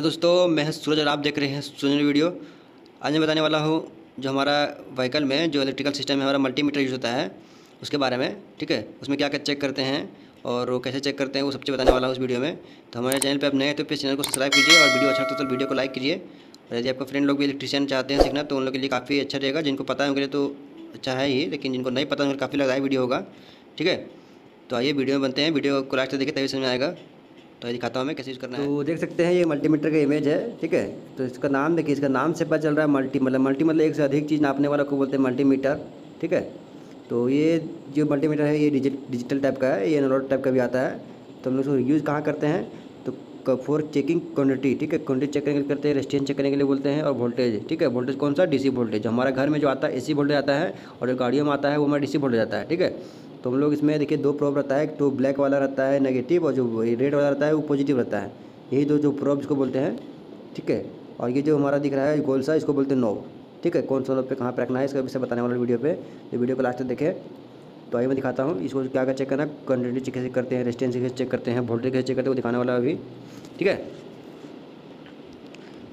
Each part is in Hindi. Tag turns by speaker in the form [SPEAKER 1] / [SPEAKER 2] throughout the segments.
[SPEAKER 1] हेलो दोस्तों मैं सूरज और आप देख रहे हैं सूरज वीडियो। आज मैं बताने वाला हूँ जो हमारा व्हीकल में जो इलेक्ट्रिकल सिस्टम है हमारा मल्टीमीटर यूज़ होता है उसके बारे में ठीक है? उसमें क्या क्या चेक करते हैं और वो कैसे चेक करते हैं वो सब चीज़ बताने वाला हूँ उस वीडियो में। तो हमारे चैनल पर आप नए हैं तो प्लीज़ चैनल को सब्सक्राइब कीजिए और वीडियो अच्छा तो, तो वीडियो को लाइक कीजिए। और यदि आपका फ्रेंड लोग भी इलेक्ट्रिशियन चाहते हैं सीखना तो उन लोग के लिए काफ़ी अच्छा रहेगा। जिनको पता है उनके लिए तो अच्छा है ही लेकिन जिनको नहीं पता उनके काफ़ी लगाया वीडियो होगा ठीक है? तो आइए वीडियो में बनते हैं। वीडियो को लास्ट देखिए तभी समझ आएगा। तो ये दिखाता हूँ मैं कैसे यूज़ करना है। तो देख सकते हैं ये मल्टीमीटर का इमेज है ठीक है? तो इसका नाम देखिए इसका नाम से पता चल रहा है मल्टी मतलब मल्टी मतलब एक से अधिक चीज़ नापने वाला को बोलते हैं मल्टीमीटर ठीक है? तो ये जो मल्टीमीटर है ये डिजिटल टाइप का है ये एनालॉग टाइप का भी आता है। तो हम लोग उसको यूज़ कहाँ करते हैं? तो फॉर चेकिंग क्वान्टिटी ठीक है? क्वान्टिटी चेक करने के लिए करते हैं रेस्टेंस चेक करने के लिए बोलते हैं और वोल्टेज ठीक है? वोल्टेज कौन सा? डीसी वोल्टेज हमारा घर में जो आता है एसी वोल्टेज आता है और जो गाड़ियों में आता है वो हमारा डीसी वोल्टेज आता है ठीक है? तो हम लोग इसमें देखिए दो प्रोब रहता है, एक तो ब्लैक वाला रहता है नेगेटिव और जो रेड वाला रहता है वो पॉजिटिव रहता है। यही दो जो प्रोब इसको बोलते हैं, ठीक है? और ये जो हमारा दिख रहा है गोल सा, इसको बोलते हैं नोब ठीक है? कौन सा नोब पे कहाँ पर रखना है, इसका विषय बताने वाला वीडियो पे। तो वीडियो को लास्ट तक देखें। तो आइए मैं दिखाता हूँ, इसको क्या क्या चेक करना क्वान्टिटी चेक कैसे करते हैं रेस्टेंस कैसे चेक करते हैं वोल्टेज कैसे चेक करते हैं, वो दिखाने वाला अभी, ठीक है?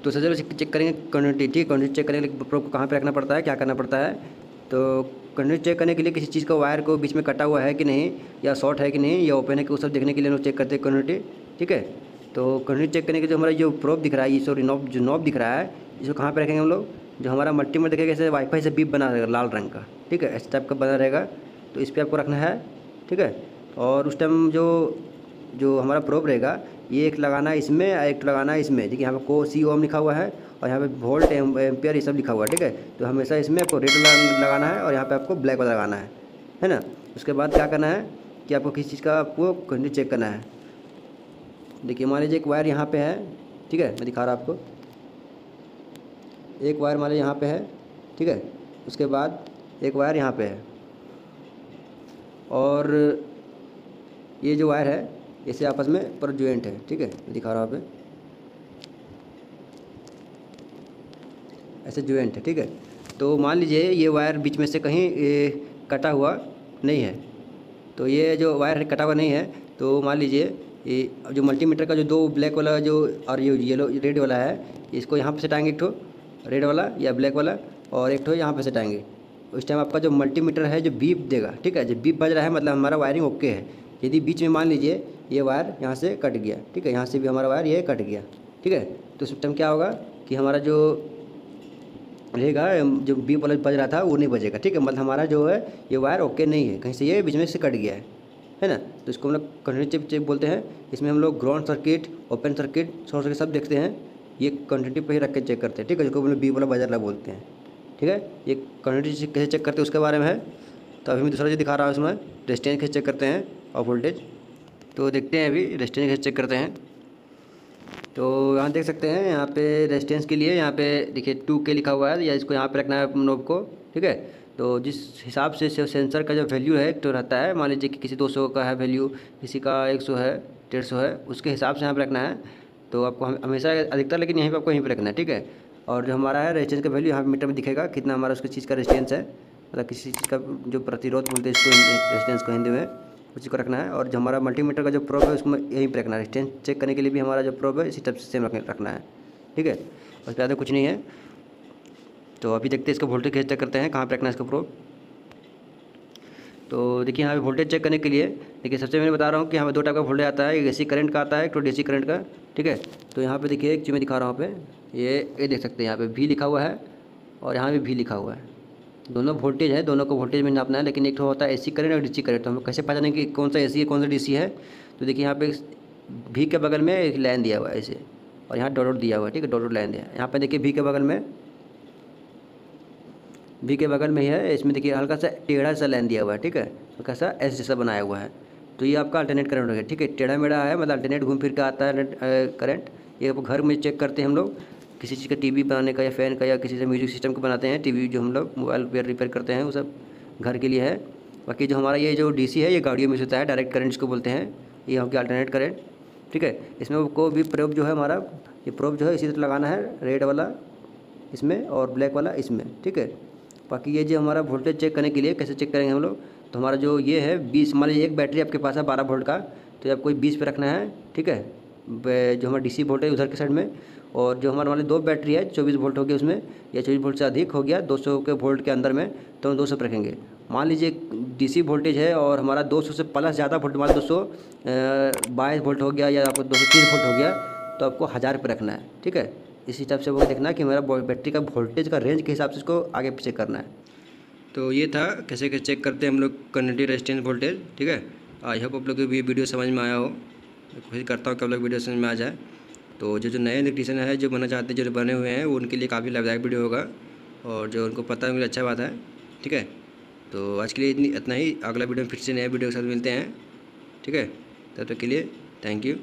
[SPEAKER 1] तो सबसे पहले चेक करेंगे क्वान्टिटी ठीक है? क्वान्टिटी चेक करेंगे प्रोब को कहाँ पे रखना पड़ता है, क्या करना पड़ता है? तो कंडीशन चेक करने के लिए किसी चीज़ का वायर को बीच में कटा हुआ है कि नहीं, या शॉर्ट है कि नहीं, या ओपन है कि वो सब देखने के लिए लोग चेक करते हैं क्वान्टिटी ठीक है? तो क्वान्टिटी चेक करने के जो हमारा जो प्रोब दिख रहा है, ये सॉरी नॉब जो नॉब दिख रहा है, इसको कहाँ पर रखेंगे हम लोग? जो हमारा मल्टी में देखेगा वाईफाई से बीप बना रहेगा लाल रंग का, ठीक है? इस टाइप का बना रहेगा तो इस पर आपको रखना है, ठीक है? और उस टाइम जो जो हमारा प्रोब रहेगा, ये एक लगाना है इसमें, एक लगाना है इसमें, देखिए यहाँ पर को सी ओम लिखा हुआ है और यहाँ पे वोल्ट एम्पियर ये सब लिखा हुआ है, ठीक है? तो हमेशा इसमें आपको रेड लगाना है और यहाँ पे आपको ब्लैक वाला लगाना है है ना? उसके बाद क्या करना है कि आपको किसी चीज़ का आपको कंटिन्यू चेक करना है। देखिए, मान लीजिए एक वायर यहाँ पे है, ठीक है? मैं दिखा रहा आपको। एक वायर मान लीजिए यहाँ पे है, ठीक है? उसके बाद एक वायर यहाँ पर है। और ये जो वायर है, इसे आपस में पर ज्वाइंट है, ठीक है? दिखा रहा हूँ यहाँ पे। ऐसे ज्वाइंट है, ठीक है? तो मान लीजिए ये वायर बीच में से कहीं कटा हुआ नहीं है। तो ये जो वायर कटा हुआ नहीं है तो मान लीजिए ये जो मल्टीमीटर का जो दो ब्लैक वाला जो, और ये येलो रेड वाला है, इसको यहाँ पर सटाएँगे एक ठो रेड वाला या ब्लैक वाला, और एक ठो यहाँ पर सटाएँगे। उस टाइम आपका जो मल्टीमीटर है, जो बीप देगा, ठीक है? जब बीप बज रहा है मतलब हमारा वायरिंग ओके है। यदि बीच में मान लीजिए ये वायर यहाँ से कट गया, ठीक है? यहाँ से भी हमारा वायर ये कट गया, ठीक है? तो उस टाइम क्या होगा कि हमारा जो रहेगा जो बी वाला बज रहा था, वो नहीं बजेगा, ठीक है? मतलब हमारा जो है, ये वायर ओके नहीं है, कहीं से ये बीच में से कट गया है है ना? तो इसको हम लोग कंटिन्यू चेक बोलते हैं। इसमें हम लोग ground circuit open circuit short circuit सब देखते हैं। ये कंटिन्यू पर ही रख के चेक करते हैं, ठीक है? जिसको हम लोग बी वाला बजर बोलते हैं, ठीक है? ये कंटिन्यू कैसे चेक करते हैं उसके बारे में है? तो अभी मैं दूसरा चीज़ दिखा रहा हूँ इसमें रेस्टेंस कैसे चेक करते हैं और वोल्टेज तो देखते हैं अभी रेस्टेंस कैसे चेक करते हैं। तो यहाँ देख सकते हैं, यहाँ पे रेजिस्टेंस के लिए यहाँ पे देखिए टू के लिखा हुआ है, या इसको यहाँ पे रखना है नोब को, ठीक है? तो जिस हिसाब से सेंसर का जो वैल्यू है तो रहता है, मान लीजिए कि किसी 200 का है वैल्यू किसी का 100 है, डेढ़ सौ है, उसके हिसाब से यहाँ पर रखना है। तो आपको हमेशा अधिकतर लेकिन यहीं पर आपको यहीं पर रखना है, ठीक है? और जो हमारा है रेजिस्टेंस का वैल्यू यहाँ मीटर में दिखेगा कितना हमारा उसकी चीज़ का रेजिस्टेंस है मतलब किसी चीज़ का जो प्रतिरोध बोलते हैं इसको रेजिस्टेंस को हिंदी में। उसी को रखना है और जो हमारा मल्टीमीटर का जो प्रोब है, उसमें यहीं पर रखना है। डिस्टेंस चेक करने के लिए भी हमारा जो प्रोब है, इसी टाइप सेम रखना है। ठीक है? उसके ज़्यादा कुछ नहीं है। तो अभी देखते हैं इसका वोल्टेज कैसे चेक करते हैं, कहाँ पर रखना है इसका प्रोब तो देखिए, यहाँ पे वोल्टेज चेक करने के लिए, देखिए, सबसे मैं बता रहा हूँ कि यहाँ पे दो टाइप का वोल्टेज आता है, एक एसी करंट का आता है, एक तो डीसी करंट का। ठीक है? तो यहाँ पे देखिए, एक चीज़ मैं दिखा रहा हूँ यहाँ पे। ये ये देख सकते हैं, यहाँ पे भी लिखा हुआ है और यहाँ पे भी लिखा हुआ है। दोनों वोल्टेज है, दोनों को वोल्टेज में नापना है, लेकिन एक होता है एसी करंट और डीसी करंट तो हम कैसे पहचाने कि कौन सा एसी है, कौन सा डीसी है? तो देखिए यहाँ पे भी के बगल में एक लाइन दिया हुआ है ऐसे और यहाँ डॉट दिया हुआ है, ठीक है? डॉट लाइन दिया है। यहाँ पे देखिए भी के बगल में भी के बगल में ही है इसमें देखिए हल्का सा टेढ़ा सा लाइन दिया हुआ है, ठीक है? हल्का सा एस जैसा बनाया हुआ है। तो ये आपका अल्टरनेट करंट हो गया, ठीक है? टेढ़ा मेढ़ा है मतलब अल्टरनेट घूम फिर के आता है करंट ये घर में चेक करते हैं हम लोग। किसी चीज़ का टीवी बनाने का या फ़ैन का या किसी से म्यूज़िक सिस्टम को बनाते हैं टीवी जो हम लोग मोबाइल पर रिपेयर करते हैं, वो सब घर के लिए है। बाकी जो हमारा ये जो डीसी है, ये गाड़ियों में से होता है डायरेक्ट करंट जिसको बोलते हैं, ये हम अल्टरनेट करंट ठीक है? इसमें को भी प्रोब जो है हमारा, ये प्रोब जो है इसी तरह लगाना है रेड वाला इसमें और ब्लैक वाला इसमें, ठीक है? बाकी ये जो हमारा वोल्टेज चेक करने के लिए कैसे चेक करेंगे हम लोग? तो हमारा जो ये है, बीस, मान लीजिए एक बैटरी आपके पास है बारह वोल्ट का तो आपको बीस पे रखना है, ठीक है? जो हमारा डी सी वोल्टेज उधर के साइड में और जो हमारे वाले दो बैटरी है, चौबीस वोल्ट हो गया उसमें, या चौबीस वोल्ट से अधिक हो गया, दो सौ के वोल्ट के अंदर में तो हम दो सौ रखेंगे। मान लीजिए डीसी वोल्टेज है और हमारा 200 से प्लस ज़्यादा वोल्ट, मान दो सौ बाईस वोल्ट हो गया या आपको दो सौ तीस वोल्ट हो गया तो आपको हज़ार पर रखना है, ठीक है? इस हिसाब से वो देखना कि मेरा बैटरी का वोल्टेज का रेंज के हिसाब से इसको आगे पीछे करना है। तो ये था कैसे कैसे चेक करते हैं हम लोग कंडक्टिव रेजिस्टेंस वोल्टेज ठीक है? आई होप आप लोग को वीडियो समझ में आया हो। कोशिश करता हूँ कि आप लोग वीडियो समझ में आ जाए। तो जो जो नए इलेक्ट्रीशियन है, जो बनना चाहते हैं, जो बने हुए हैं वो उनके लिए काफ़ी लाभदायक वीडियो होगा और जो उनको पता है मुझे अच्छा बात है, ठीक है? तो आज के लिए इतनी, इतना ही। अगला वीडियो में फिर से नए वीडियो के साथ मिलते हैं, ठीक है? तब तक के लिए थैंक यू